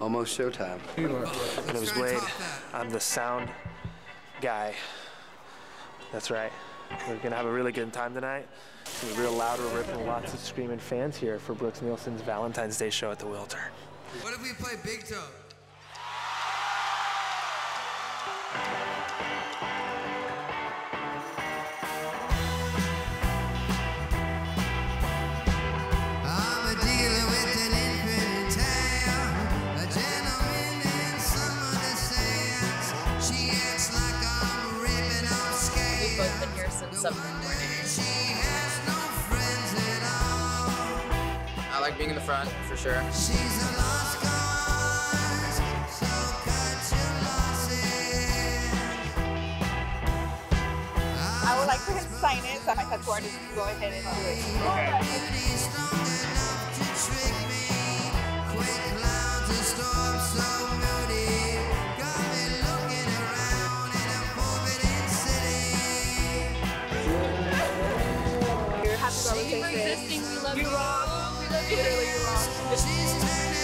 Almost showtime. My name is Wade. I'm the sound guy. That's right. We're gonna have a really good time tonight. It's gonna be real loud. We're ripping lots of screaming fans here for Brooks Nielsen's Valentine's Day show at the Wiltern. What if we play Big Toe? Friends at all. I like being in the front for sure. She's a lost cause, so cut your losses. I would like for him to sign it so my tattoo artist can go ahead and do it. Beauty happy. We love You rock. We love you. Literally, you rock.